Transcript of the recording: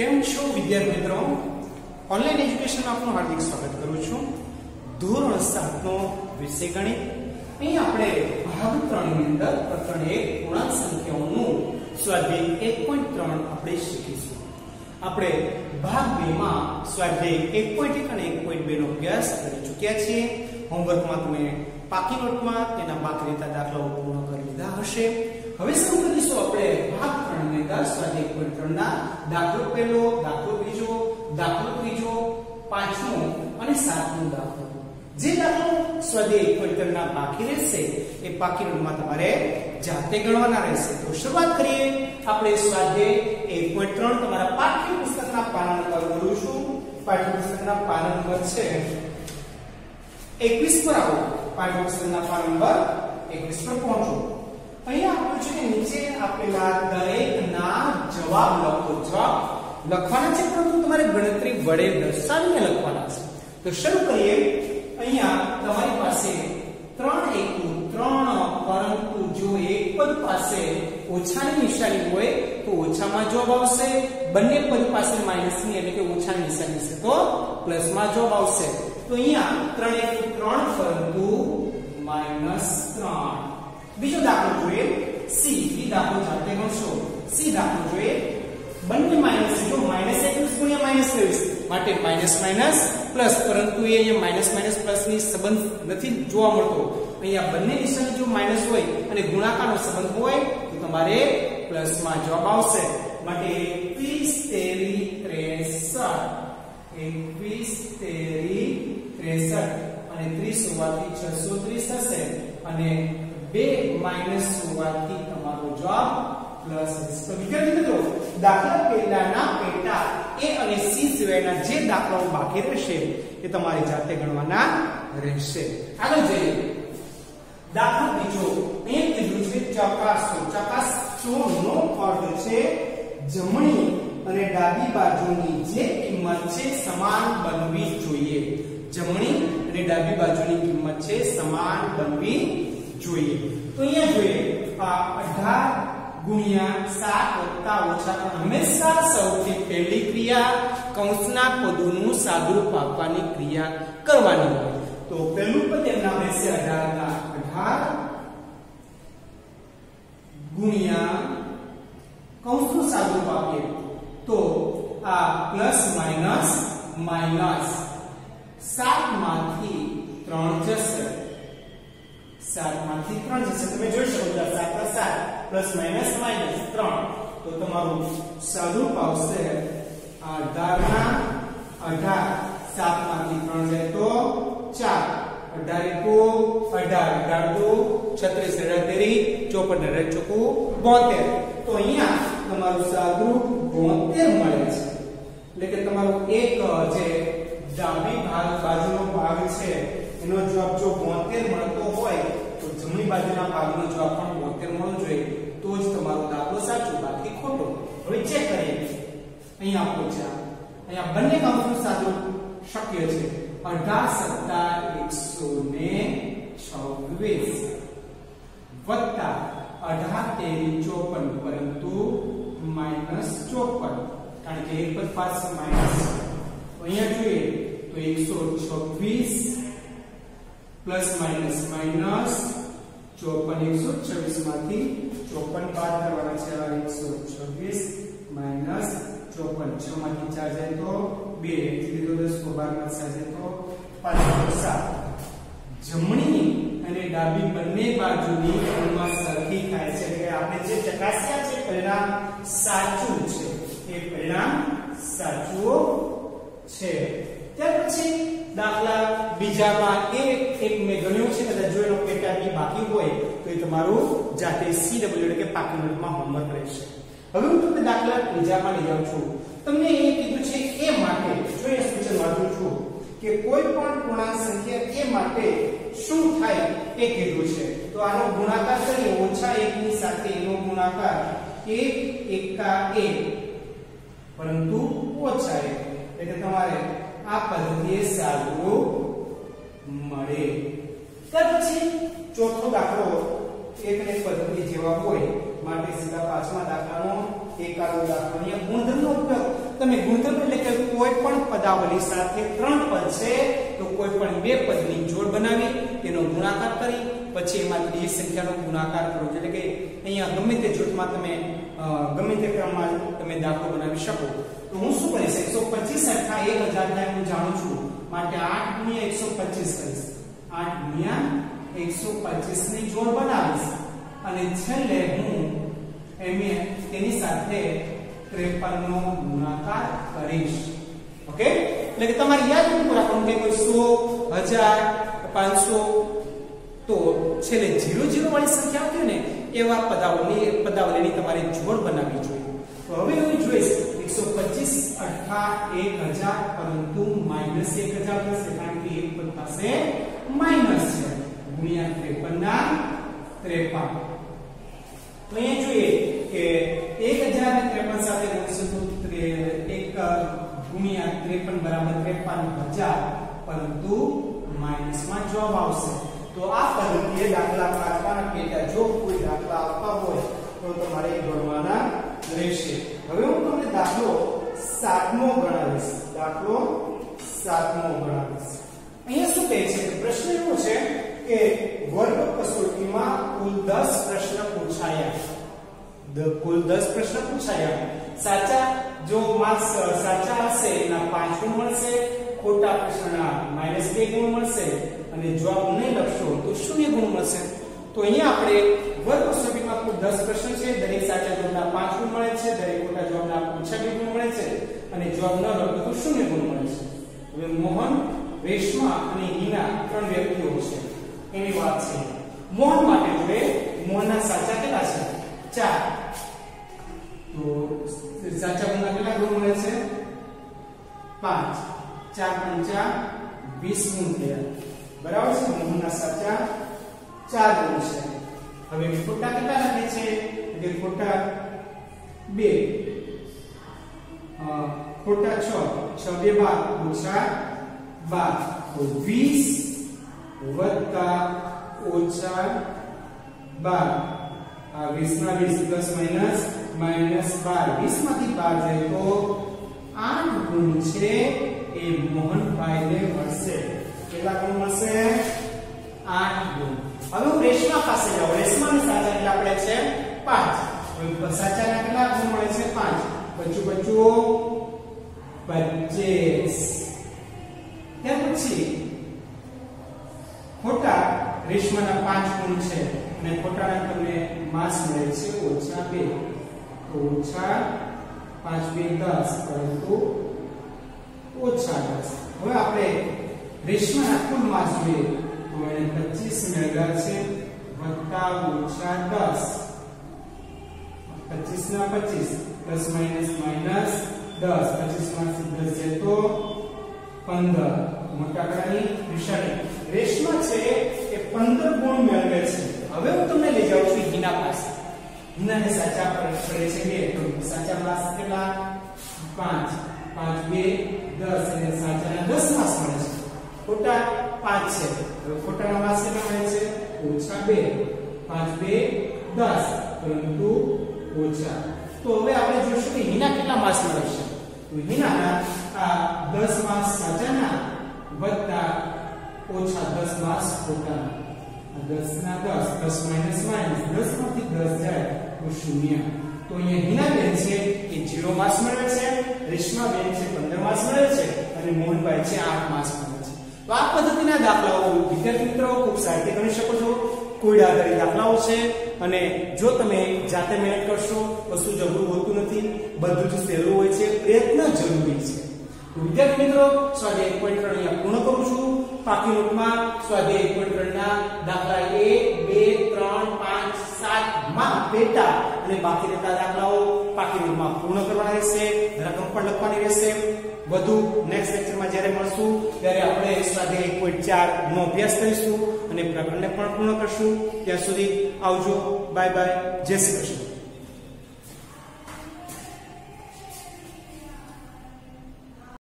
કેમ છો વિદ્યાર્થી મિત્રો? ઓનલાઈન એજ્યુકેશન આપનું હાર્દિક સ્વાગત કરું છું. ધોરણ સાતનો વિષય ગણિત. અહીં આપણે ભાગ ત્રણની અંદર પ્રકરણ એક પૂર્ણાંક સંખ્યાઓનું સ્વાધ્યાય એક પોઈન્ટ ત્રણ આપણે શીખીશું. આપણે ભાગ બે માં સ્વાધ્યાય એક પોઈન્ટ એક અને એક પોઈન્ટ બે નો અભ્યાસ કરી ચૂક્યા છીએ. હોમવર્કમાં તમે પાકી નોટમાં તેના બાકરીતા દાખલાઓ પૂર્ણ કરી લીધા હશે. હવે શું કરીશું? આપણે ભાગ દાખલો બીજો, દાખલો અને સાતમો દાખલો. જે દાખલો એક પોઈન્ટ ના બાકી રહેશે, એ બાકી તમારે જાતે ગણવાના રહેશે. તો શરૂઆત કરીએ આપણે સ્વાધ્યાય એક પોઈન્ટ ત્રણ તમારા પાઠ્ય પુસ્તકના પાના નંબર બોલું છું. પાઠ્ય પુસ્તકના પાના નંબર છે એકવીસ પર આવો. પાઠ્ય પુસ્તકના પાના નંબર એકવીસ પર પહોંચો. અહીંયા આપ્યું છે કે નીચે આપેલા દરેકના જવાબ લખો. જવાબ લખવાના છે, પરંતુ તમારે ગણતરી વડે દર્શાવીને લખવાના છે. તો શરૂ કરીએ. અહીંયા તમારી પાસે ત્રણ એકુ, ત્રણ પરંતુ જો એક પદ પાસે ઓછાની નિશાની હોય, તો ઓછામાં જવાબ આવશે. બંને પદ પાસે માઇનસની, એટલે કે ઓછાની નિશાની છે, તો પ્લસમાં જવાબ આવશે. તો અહીંયા ત્રણ એકુ, ત્રણ પરંતુ માઇનસ ત્રણ. બીજો દાખલો જોઈએ સી બી દાખલો જાતે ગણશો સી દાખલો જોઈએ બંને માઇનસ જો માઇનસ 21 ગુણ્યા માઇનસ 23 માટે માઇનસ માઇનસ પ્લસ પરંતુ એ અહીંયા માઇનસ માઇનસ પ્લસની સંબંધ નથી જોવા મળતો અહીંયા બંને નિશાની જો માઇનસ હોય અને ગુણાકારનો સંબંધ હોય તો તમારે પ્લસમાં જવાબ આવશે માટે 21 તેરી 63 21 તેરી 63 અને 30 હોવાથી 630 થશે અને 2 માઇનસથી તમારો જવાબ પ્લસ તો વિદ્યાર્થી મિત્રો, દાખલા પહેલાના પેટા એ અને સી સિવાયના જે દાખલાઓ બાકી રહેશે એ તમારી જાતે ગણવાના રહેશે. આગળ જઈએ. દાખલો બીજો. એક કીધું છે ચકાસો. ચકાસો નો અર્થ છે જમણી અને ડાબી બાજુની જે કિંમત છે સમાન બનવી જોઈએ. જમણી અને ડાબી બાજુની કિંમત છે સમાન બનવી જોઈએ. તો અહીંયા જોઈએ, આ 18 ગુણ્યા 7 વત્તા ઓછા હંમેશા સૌથી પહેલી ક્રિયા કૌંસના પદોનું સાદુરૂપ આપવાની ક્રિયા કરવાની હોય. તો પહેલું પદ એમના રહેશે 18 ના 18 ગુણ્યા કૌંસનું સાદુરૂપ આપીએ. તો આ પ્લસ માઇનસ માઇનસ 7 માંથી 3 જશે. 7 માંથી ત્રણ જશે તમે જોઈ શકો છો 7 7 પ્લસ માઇનસ માઇનસ ત્રણ તો તમારું સ્વરૂપ આવશે 18 ના 18 7 માંથી ત્રણ જાય તો 4 18 કો 18 18 દો 36 તેરી 54 ને ચોકુ 72 તો અહીંયા તમારું સાદરૂપ 72 મળે છે એટલે કે તમારું એક જે ડાબી ભાગ બાજુનો ભાગ છે એનો જવાબ જો 72 મળતો હોય તો જમણી બાજુના ભાગનો જવાબ પણ 72 મળવો જોઈએ, તો જ તમારો દાખલો સાચો, બાકી ખોટો. હવે ચેક કરીએ. અહીંયા આપો છે અહીંયા બંને કાઉન્સનું સાદું શક્ય છે. 18 સત્તા 126 વત્તા 18 તેરી 54 પરંતુ માઇનસ 54 કારણ કે એક પદ પાસે અહીંયા જોઈએ, તો 126 પ્લસ માઇનસ માઇનસ ચોપન એકસો છવ્વીસમાંથી ચોપન બાદ કરવાના છે એકસો છવ્વીસ માઇનસ ચોપન છ માંથી ચાર જાય તો બે ત્રીજો દસ કો બારમાં તો પાંચ સાત. જમણી અને ડાબી બંને બાજુની કિંમત સરખી થાય છે, એટલે આપણે જે ચકાસ્યા છે પરિણામ સાચું છે. એ પરિણામ સાચું છે. ત્યાર પછી દાખલા બીજામાં એ એક મેં ગણ્યું છે કદાચ જો એનો પેટા બી બાકી હોય, તો એ તમારું જાતે CW એટલે કે પાકી નોટમાં હોમવર્ક રહેશે. હવે હું તમને દાખલા ત્રીજામાં લઈ જાઉં છું. તમને એ કીધું છે એ માટે, જો એ સૂચન વાંચું છું, કે કોઈ પણ પૂર્ણાંક સંખ્યા એ માટે શું થાય એ કીધું છે. તો આનો ગુણાકાર કરીએ, ઓછા 1 ની સાથે એનો ગુણાકાર 1 એકા 1 પરંતુ ઓછા 1 એટલે તમારે આ પદ્ધતિએ સાદું મળે. પછી ચોથો દાખલો એક ને પદ્ધતિ જેવા હોય, માટે સીધા પાંચમા દાખલાનો એકાદો દાખલો. અહીંયા ગુણધર્મનો ઉપયોગ. તમે ગુણધર્મ એટલે કે કોઈ પણ પદાવલી સાથે ત્રણ પદ છે, તો કોઈ પણ બે પદની જોડ બનાવી, તેનો ગુણાકાર કરી, પછી એમાં એ સંખ્યાનો ગુણાકાર કરો. એટલે કે અહીંયા ગમે તે જૂથમાં તમે ગમે તે ક્રમમાં તમે દાખલો બનાવી શકો. તો હું શું કરીશ? 125 અઠા 1000 થાય હું જાણું છું. માટે 8 ગુણ્યા 125 કરીશ. 8 ગુણ્યા 125 ની જોડ બનાવીશ. અને છેલ્લે હું એમે તેની સાથે 53 નો ગુણાકાર કરીશ. ઓકે? એટલે કે તમારે યાદ નથી રાખવાનું કે કોઈ 100 1000 500 તો છેલ્લે 00 વાળી સંખ્યા આવતી ને એવા પદાવલી પદાવલીની તમારે જોડ બનાવવી જોઈએ. તો હવે હું જોઈશ 125 અઠા 1000 પરંતુ માઇનસ 1000 થશે કારણ કે એક પદ પાસે માઇનસ છે. ગુણ્યા 53 ના 53 તો અહીંયા જોઈએ કે 1053 સાથે ગુણશું તો એક ગુણ્યા 53 બરાબર 53000 પરંતુ માઇનસમાં જવાબ આવશે. તો આ પદ્ધતિએ દાખલા કાઢવાના પેટા જો કોઈ દાખલા આપવા હોય તો તમારે ગણવાના રહેશે. હવે હું તમને દાખલો સાતમો ગણાવીશ. દાખલો સાતમો ગણાવીશ. અહીંયા શું કહે છે પ્રશ્ન એવો છે કે વર્ગ કસોટીમાં કુલ 10 પ્રશ્ન પૂછાયા. કુલ 10 પ્રશ્ન પૂછાયા. સાચા જો માર્ક્સ સાચા હશે, એના 5 ગુણ મળશે, ખોટા પ્રશ્નના -2 ગુણ મળશે, અને જવાબ નહીં લખશો તો શૂન્ય ગુણ મળશે. તો અહીંયા આપણે વર્ગ કસોટીમાં 10 પ્રશ્ન છે, દરેક સાચા જવાબના પાંચ ગુણ મળે છે, દરેક ખોટા જવાબના ઓછા બે ગુણ મળે છે અને જવાબ ન લખો તો શૂન્ય ગુણ મળે છે. હવે મોહન, રેશમા અને હિના ત્રણ વ્યક્તિઓ છે. એની વાત છે. મોહન માટે જોડે મોહનના સાચા કેટલા છે? ચાર. તો સાચા ગુણના કેટલા ગુણ મળે છે? પાંચ. ચાર પંચા વીસ ગુણ થયા બરાબર છે? મોહનના સાચા ચાર ગુણ છે. હવે ખોટા કેટલા લખે છે? કે ખોટા બે. ખોટા છ. છ બે બાર. ઓછા 12 તો વીસ વત્તા ઓછા 12 આ 20 ના 20 પ્લસ માઇનસ માઇનસ બાર. વીસમાંથી બાર જાય તો આઠ ગુણ છે એ મોહનભાઈ ને મળશે. કેટલા ગુણ મળશે? આઠ ગુણ. હવે હું રેશમા પાસે જાઉં. રેશમા ની સાચા કેટલા પડે છે પાંચ હવે સાચા ના કેટલા ગુણ મળે છે પચું પચું પચીસ ત્યાર પછી ખોટા રેશમાના પાંચ ગુણ છે અને ખોટાના તમને માસ મળે છે ઓછા બે તો ઓછા પાંચ બે દસ પરંતુ ઓછા દસ હવે આપણે રેશમાના કુલ માસ જોઈએ તો એને પચીસ મેળવ્યા છે વત્તા ઓછા દસ પચીસ ના પચીસ દસ માઇનસ માઇનસ દસ પચીસમાંથી દસ જાય તો પંદર મોટા આંકડાની નિશાની રેશમા છે એ પંદર ગુણ મેળવે છે હવે હું તમને લઈ જાઉં છું હિના પાસે હિનાને સાચા પર પડે છે બે તો સાચા માસ કેટલા પાંચ પાંચ બે દસ અને સાચાના દસ માસ મળે છે ખોટા પાંચ છે હવે ખોટાના માસ કેટલા મળે છે ઓછા બે પાંચ બે દસ પરંતુ ઓછા તો હવે આપણે જોઈશું કે હિના કેટલા માસ મેળવશે તો હિનાના આ 10 માસ સાચાના વત્તા ઓછા 10 માસ ખોટાના આ 10 ના 10 10 માઇનસ માઇનસ 10 માંથી 10 જાય તો શૂન્ય. તો અહીંયા હિના બેન છે એ 0 માસ મળે છે, રેશમા બેન છે 15 માસ મળે છે અને મોહનભાઈ છે 8 માસ મળે છે. તો આ પદ્ધતિના દાખલાઓ વિદ્યાર્થી મિત્રો, ખૂબ સારી રીતે ગણી શકો છો. કોઈ આધારિત દાખલાઓ છે અને જો તમે જાતે મહેનત કરશો, કશું જબરું હોતું નથી, બધું જ સહેલું હોય છે, પ્રયત્ન જરૂરી છે. વિદ્યાર્થી મિત્રો, સ્વાધ્યાય એક પોઈન્ટ ત્રણ અહીંયા પૂર્ણ કરું છું. પાકી નોટમાં સ્વાધ્યાય એક પોઈન્ટ ત્રણ ના દાખલા એક બે, ત્રણ, પાંચ, સાતમાં પેટા અને બાકી રહેતા દાખલાઓ પાકી નોટમાં પૂર્ણ કરવાના રહેશે. રકમ પણ લખવાની રહેશે. વધુ નેક્સ્ટ લેક્ચરમાં જ્યારે મળશું, ત્યારે આપણે સ્વાધ્યાય એક પોઈન્ટ ચાર નો અભ્યાસ કરીશું. અને પ્રકરણને પણ પૂર્ણ કરશું. ત્યાં સુધી આવજો. બાય બાય જય શ્રી કૃષ્ણ.